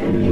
Amen.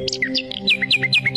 Música